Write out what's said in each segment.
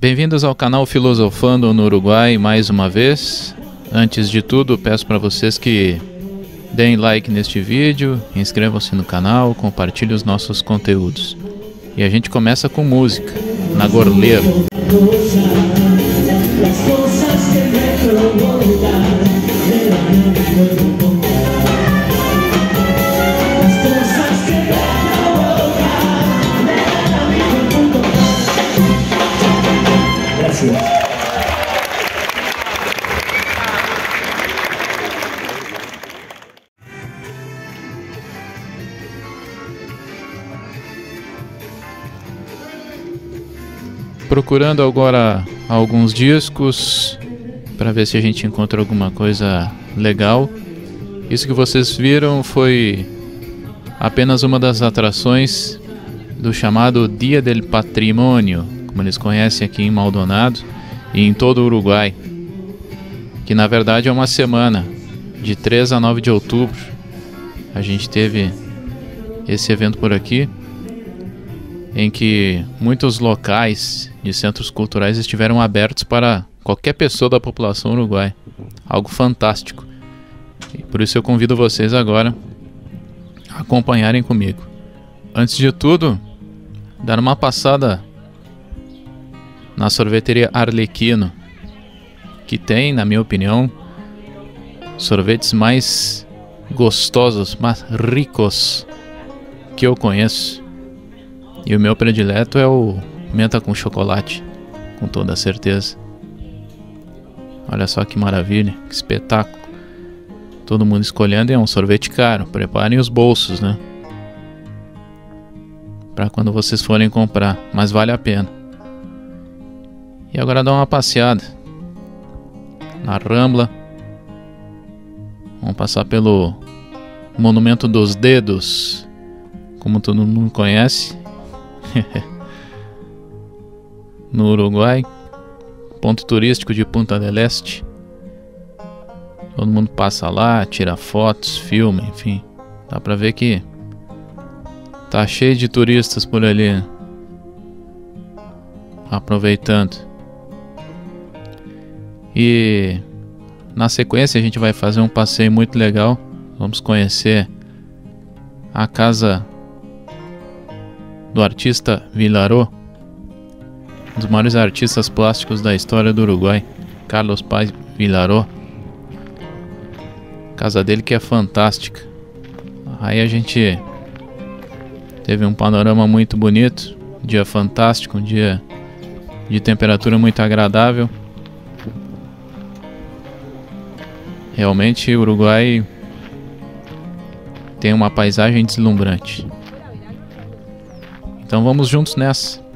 Bem-vindos ao canal Filosofando no Uruguai mais uma vez. Antes de tudo, peço para vocês que deem like neste vídeo, inscrevam-se no canal, compartilhem os nossos conteúdos. E a gente começa com música, na Gorleiro. Procurando agora alguns discos para ver se a gente encontra alguma coisa legal. Isso que vocês viram foi apenas uma das atrações do chamado Dia del Patrimônio, como eles conhecem aqui em Maldonado e em todo o Uruguai, que na verdade é uma semana, de 3 a 9 de outubro. A gente teve esse evento por aqui, em que muitos locais de centros culturais estiveram abertos para qualquer pessoa da população uruguai. Algo fantástico. E por isso eu convido vocês agora a acompanharem comigo. Antes de tudo, dar uma passada na sorveteria Arlequino, que tem, na minha opinião, sorvetes mais gostosos, mais ricos que eu conheço. E o meu predileto é o Menta com chocolate, com toda certeza. Olha só que maravilha, que espetáculo. Todo mundo escolhendo é um sorvete caro. Preparem os bolsos, né? Para quando vocês forem comprar, mas vale a pena. E agora dá uma passeada na Rambla. Vamos passar pelo Monumento dos Dedos, como todo mundo conhece. no Uruguai, ponto turístico de Punta del Este. Todo mundo passa lá, tira fotos, filma, enfim. Dá pra ver que tá cheio de turistas por ali. Aproveitando. E na sequência a gente vai fazer um passeio muito legal. Vamos conhecer a casa do artista Vilaró um dos maiores artistas plásticos da história do Uruguai, Carlos Paz Vilaró. Casa dele que é fantástica. Aí a gente teve um panorama muito bonito, um dia fantástico, um dia de temperatura muito agradável. Realmente o Uruguai tem uma paisagem deslumbrante. Então vamos juntos nessa.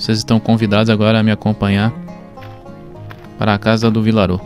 Vocês estão convidados agora a me acompanhar para a casa do Vilarô.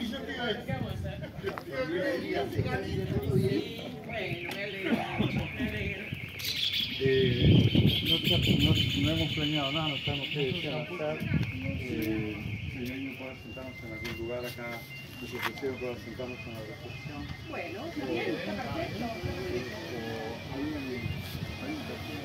y yo te iba a decir, no, no, hemos planeado nada, no sabemos qué descansar. Eh, el año pueda sentarnos en algún lugar acá, nuestro deseo pueda sentarnos en la recepción. Bueno, bien, está perfecto. hay un café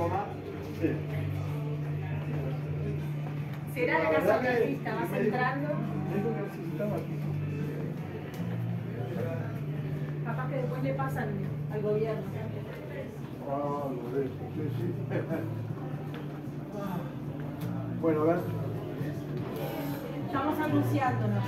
coma. Sí. ¿Será de la zona entrando? Capaz que después le pasan al gobierno. Ah, lo de sí, sí. Bueno, a ver. Estamos anunciándonos.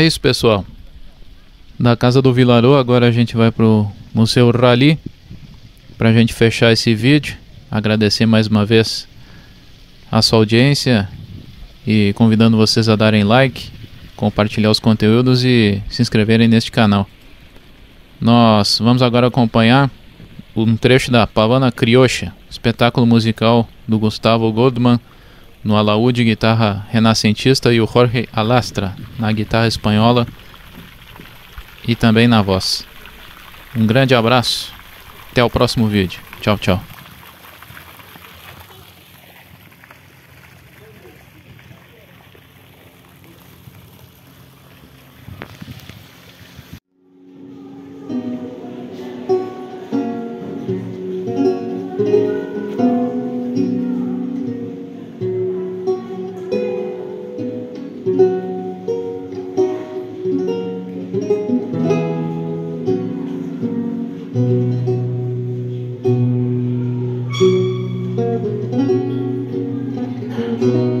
É isso, pessoal. Da casa do Vilarô, agora a gente vai pro Museu Rally pra gente fechar esse vídeo. Agradecer mais uma vez a sua audiência e convidando vocês a darem like, compartilhar os conteúdos e se inscreverem neste canal. Nós vamos agora acompanhar um trecho da Pavana Criocha, espetáculo musical do Gustavo Goldman, no alaúde, guitarra renascentista, e o Jorge Alastra na guitarra espanhola e também na voz. Um grande abraço, até o próximo vídeo. Tchau, tchau. Música